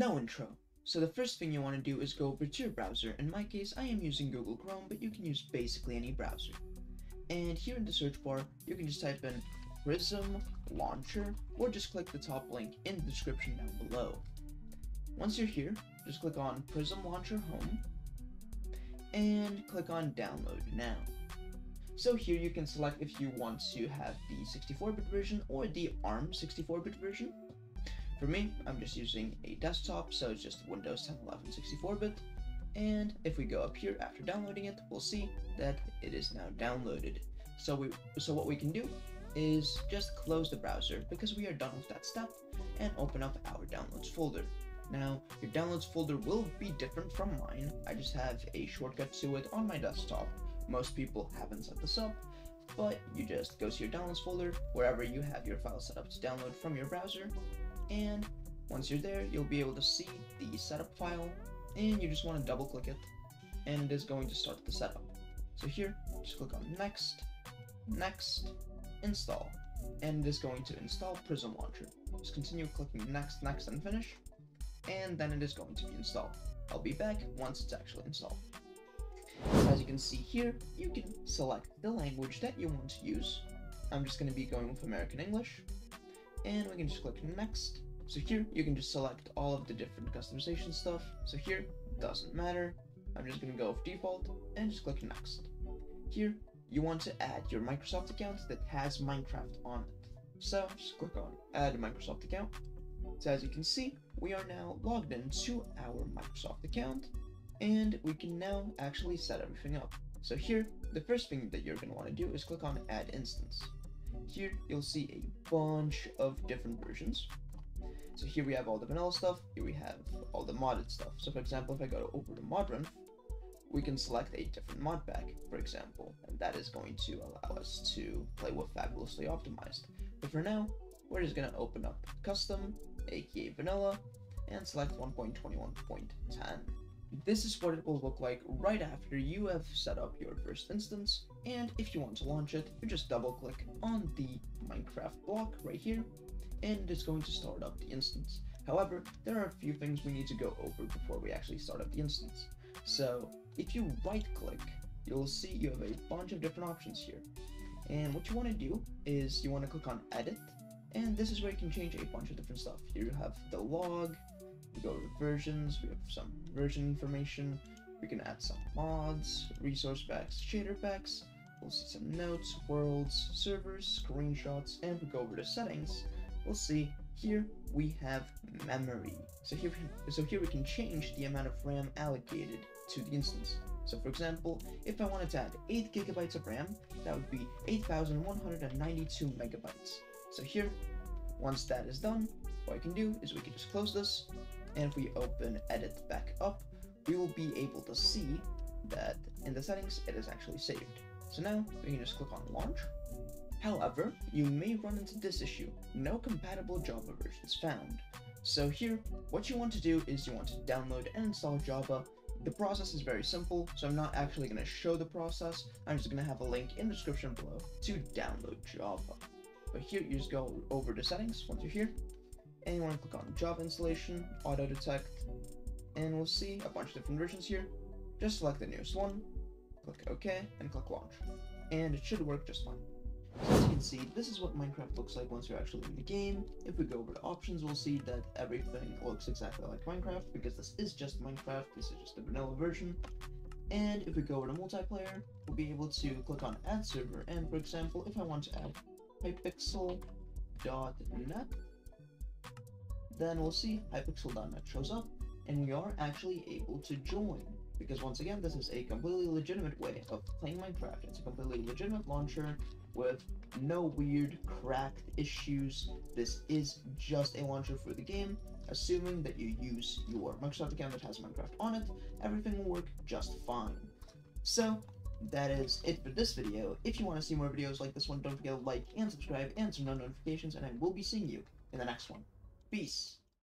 No intro. So the first thing you want to do is go over to your browser. In my case, I am using Google Chrome, but you can use basically any browser. And here in the search bar, you can just type in Prism Launcher, or just click the top link in the description down below. Once you're here, just click on Prism Launcher Home, and click on Download Now. So here you can select if you want to have the 64-bit version or the ARM 64-bit version. For me, I'm just using a desktop, so it's just Windows 10 11 64-bit. And if we go up here after downloading it, we'll see that it is now downloaded. So we so what we can do is just close the browser because we are done with that step and open up our downloads folder. Now, your downloads folder will be different from mine. I just have a shortcut to it on my desktop. Most people haven't set this up, but you just go to your downloads folder, wherever you have your file set up to download from your browser, and once you're there, you'll be able to see the setup file, and you just want to double click it, and it is going to start the setup. So here, just click on next, next, install, and it is going to install Prism Launcher. Just continue clicking next, next, and finish, and then it is going to be installed. I'll be back once it's actually installed. As you can see here, you can select the language that you want to use. I'm just going to be going with American English, and we can just click next. So here you can just select all of the different customization stuff. So here doesn't matter. I'm just gonna go with default and just click next. Here you want to add your Microsoft account that has Minecraft on it. So just click on add a Microsoft account. So as you can see, we are now logged into our Microsoft account and we can now actually set everything up. So here, the first thing that you're going to want to do is click on add instance. Here, you'll see a bunch of different versions. So here we have all the vanilla stuff, here we have all the modded stuff. So for example, if I go over to Modrinth, we can select a different mod pack, for example, and that is going to allow us to play with Fabulously Optimized. But for now, we're just going to open up Custom, aka Vanilla, and select 1.21.10. This is what it will look like right after you have set up your first instance, and if you want to launch it, you just double click on the Minecraft block right here, and it's going to start up the instance. However, there are a few things we need to go over before we actually start up the instance. So, if you right click, you'll see you have a bunch of different options here. And what you want to do is you want to click on edit, and this is where you can change a bunch of different stuff. Here you have the log, we go to versions, we have some version information, we can add some mods, resource packs, shader packs, we'll see some notes, worlds, servers, screenshots, and we go over to settings, we'll see here we have memory. So here, so here we can change the amount of RAM allocated to the instance. So for example, if I wanted to add 8 gigabytes of RAM, that would be 8,192 megabytes. So here, once that is done, what I can do is we can just close this, and if we open edit back up, we will be able to see that in the settings, it is actually saved. So now we can just click on launch. However, you may run into this issue, no compatible Java versions found. So here, what you want to do is you want to download and install Java. The process is very simple, so I'm not actually going to show the process, I'm just going to have a link in the description below to download Java. But here, you just go over to settings once you're here, and you want to click on Java installation, auto detect, and we'll see a bunch of different versions here. Just select the newest one, click OK, and click launch. And it should work just fine. So as you can see, this is what Minecraft looks like once you're actually in the game. If we go over to options, we'll see that everything looks exactly like Minecraft, because this is just Minecraft, this is just the vanilla version. And if we go over to multiplayer, we'll be able to click on add server, and for example, if I want to add hypixel.net, then we'll see hypixel.net shows up, and we are actually able to join. Because once again, this is a completely legitimate way of playing Minecraft. It's a completely legitimate launcher with no weird cracked issues. This is just a launcher for the game. Assuming that you use your Microsoft account that has Minecraft on it, everything will work just fine. So, that is it for this video. If you want to see more videos like this one, don't forget to like and subscribe and turn on notifications, and I will be seeing you in the next one. Peace.